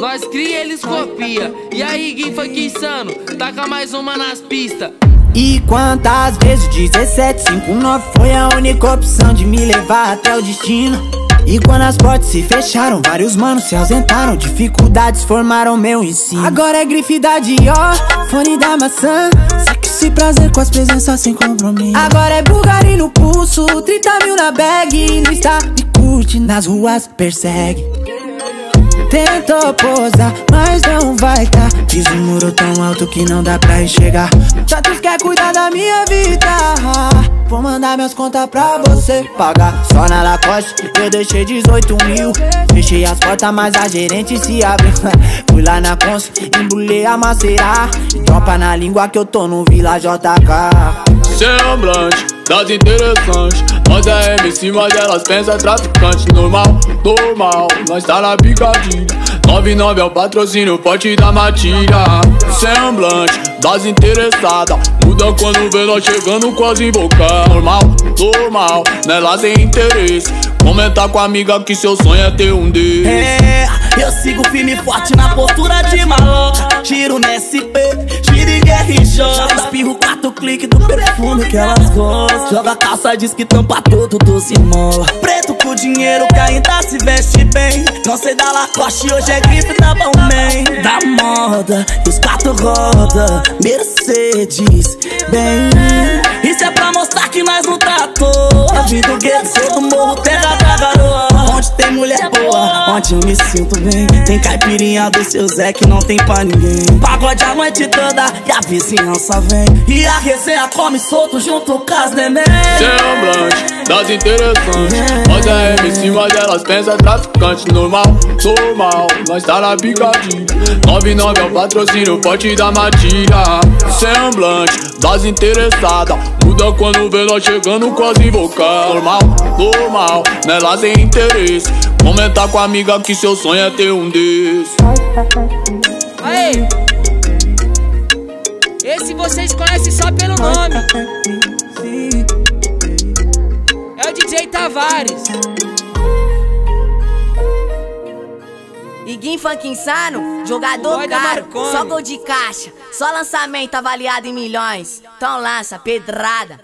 Nós cria, eles copia. E aí, Gui funk insano, taca mais uma nas pistas. E quantas vezes 1759 foi a única opção de me levar até o destino? E quando as portas se fecharam, vários manos se ausentaram, dificuldades formaram meu ensino. Agora é grife da Dior, fone da maçã. Sexy prazer com as presenças sem compromisso. Agora é Bulgari no pulso, 30 mil na bag. No Insta me curte, nas ruas persegue. Tentou posar, mas não vai tá Fiz um muro tão alto que não dá pra enxergar Tantos quer cuidar da minha vida mandar minhas contas pra você. Pagar Só na Lacoste eu deixei 18 mil. Fechei as portas, mas a gerente se abriu. Fui lá na Cons, embrulhei a macerar Tropa na língua que eu tô no Vila JK Semblante das interessantes. Nós é MC, mas elas pensam traficante. Normal, normal, nós tá na picadinha 99 é o patrocínio forte da matilha. Semblante das interessadas Quando vê nós chegando quase invocar Normal, normal, nelas tem interesse. Comentar com a amiga que seu sonho é ter um deles É, eu sigo firme e forte na postura de maloca. Tiro no SP, tiro em guerra Espirro quatro cliques do perfume que elas gostam. Joga calça, diz que tampa todo doce mola. Preto com dinheiro que ainda se veste bem Não sei da Lacoste, hoje é grife da Balmain Da moda, os quatro roda Mercedes, bem Isso é pra mostrar que nós não tá à toa Vim do gueto, sou do morro, terra da garoa. Onde tem mulher boa, onde eu me sinto bem. Tem caipirinha do seu Zé que não tem pra ninguém. Pagode a noite toda e a vizinhança vem. E a resenha come solto junto com as neném Semblante das interessantes. Nós é MC, mas elas pensam traficante Normal, normal, nós tá na picadinha 99 é o patrocínio forte da matilha. Semblante das interessadas. Muda quando vê nós chegando quase invocar Normal, normal, nelas tem interesse. Comentar com a amiga que seu sonho é ter um desses. Aí! Esse vocês conhecem só pelo nome. Tavares. Iguim funk insano, jogador Boy caro, só gol de caixa, só lançamento avaliado em milhões. Então lança, pedrada.